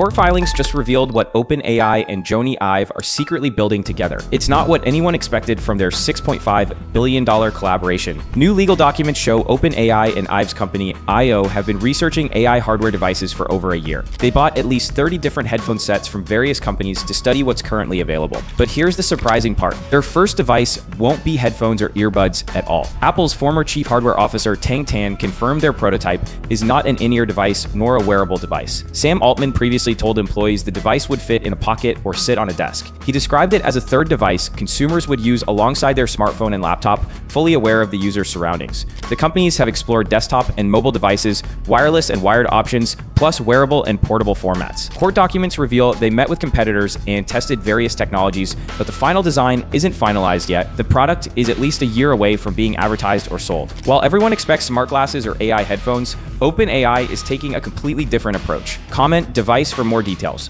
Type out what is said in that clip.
Court filings just revealed what OpenAI and Jony Ive are secretly building together. It's not what anyone expected from their $6.5 billion collaboration. New legal documents show OpenAI and Ive's company, IO, have been researching AI hardware devices for over a year. They bought at least 30 different headphone sets from various companies to study what's currently available. But here's the surprising part. Their first device won't be headphones or earbuds at all. Apple's former chief hardware officer Tang Tan confirmed their prototype is not an in-ear device nor a wearable device. Sam Altman told employees the device would fit in a pocket or sit on a desk. He described it as a third device consumers would use alongside their smartphone and laptop, fully aware of the user's surroundings. The companies have explored desktop and mobile devices, wireless and wired options, plus wearable and portable formats. Court documents reveal they met with competitors and tested various technologies, but the final design isn't finalized yet. The product is at least a year away from being advertised or sold. While everyone expects smart glasses or AI headphones, OpenAI is taking a completely different approach. Comment device for more details.